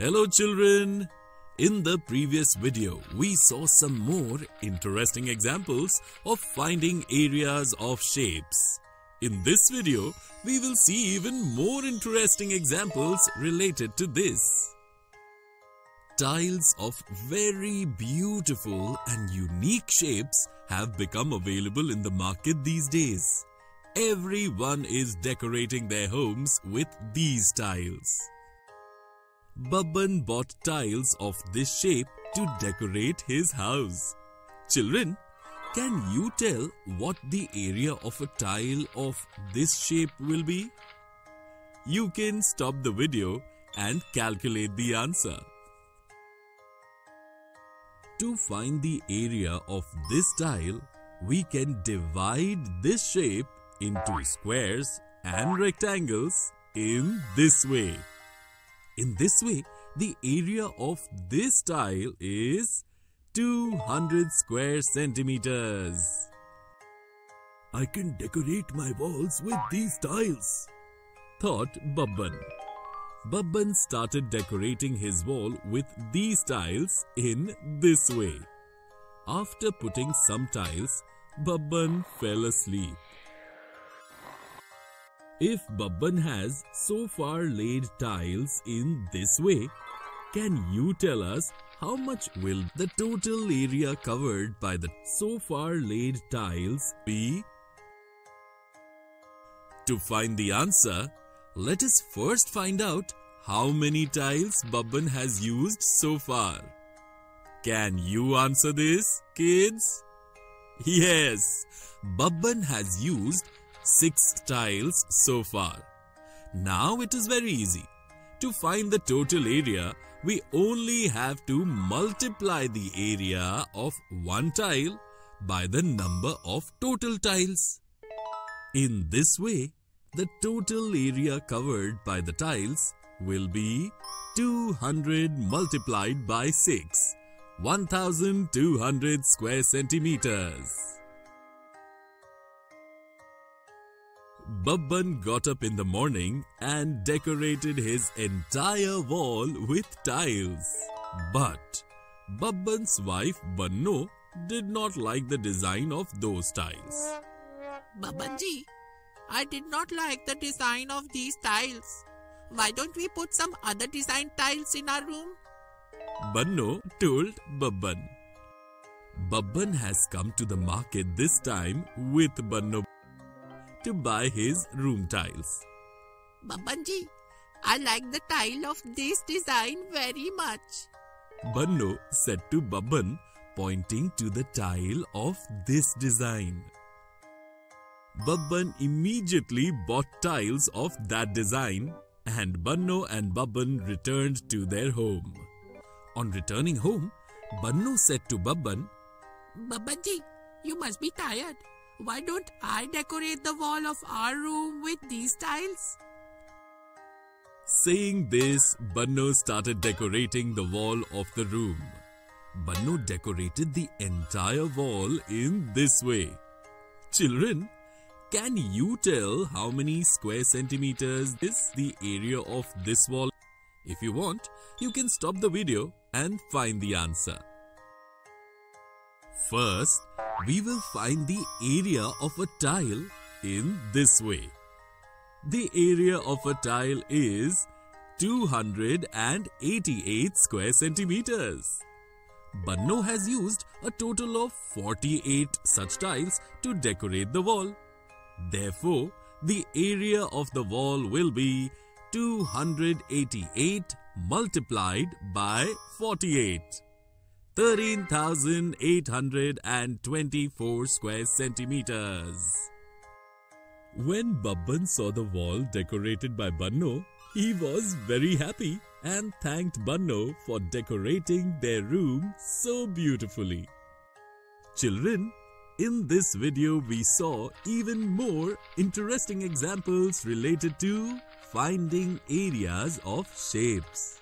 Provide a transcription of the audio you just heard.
Hello children! In the previous video, we saw some more interesting examples of finding areas of shapes. In this video, we will see even more interesting examples related to this. Tiles of very beautiful and unique shapes have become available in the market these days. Everyone is decorating their homes with these tiles. Babban bought tiles of this shape to decorate his house. Children, can you tell what the area of a tile of this shape will be? You can stop the video and calculate the answer. To find the area of this tile, we can divide this shape into squares and rectangles in this way. In this way, the area of this tile is 200 square centimeters. I can decorate my walls with these tiles, thought Babban. Babban started decorating his wall with these tiles in this way. After putting some tiles, Babban fell asleep. If Babban has so far laid tiles in this way, can you tell us how much will the total area covered by the so far laid tiles be? To find the answer, let us first find out how many tiles Babban has used so far. Can you answer this, kids? Yes, Babban has used 6 tiles so far. Now it is very easy. To find the total area, we only have to multiply the area of one tile by the number of total tiles. In this way, the total area covered by the tiles will be 200 multiplied by 6, 1200 square centimeters. Babban got up in the morning and decorated his entire wall with tiles. But Babban's wife Banno did not like the design of those tiles. Babbanji, I did not like the design of these tiles. Why don't we put some other design tiles in our room? Banno told Babban. Babban has come to the market this time with Banno to buy his room tiles. Babbanji, I like the tile of this design very much. Banno said to Babban, pointing to the tile of this design. Babban immediately bought tiles of that design and Banno and Babban returned to their home. On returning home, Banno said to Babban, Babbanji, you must be tired. Why don't I decorate the wall of our room with these tiles? Saying this, Banno started decorating the wall of the room. Banno decorated the entire wall in this way. Children, can you tell how many square centimeters is the area of this wall? If you want, you can stop the video and find the answer. First, we will find the area of a tile in this way. The area of a tile is 288 square centimeters. Banno has used a total of 48 such tiles to decorate the wall. Therefore, the area of the wall will be 288 multiplied by 48. 13,824 square centimeters. When Babban saw the wall decorated by Banno, he was very happy and thanked Banno for decorating their room so beautifully. Children, in this video we saw even more interesting examples related to finding areas of shapes.